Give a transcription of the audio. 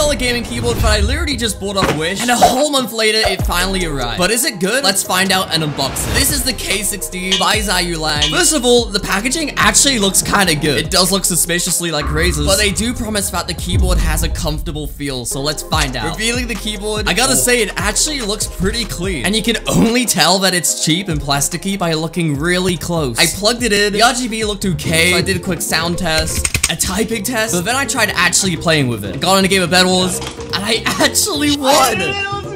$10 gaming keyboard that I literally just bought off Wish, and a whole month later, it finally arrived. But is it good? Let's find out and unbox it. This is the K16 by Zhiyulang. First of all, the packaging actually looks kind of good. It does look suspiciously like Razer's, but they do promise that the keyboard has a comfortable feel, so let's find out. Revealing the keyboard, I gotta oh. say, it actually looks pretty clean, and you can only tell that it's cheap and plasticky by looking really close. I plugged it in, the RGB looked okay, so I did a quick sound test, a typing test, but then I tried actually playing with it. Got in a game of Bed And I actually won!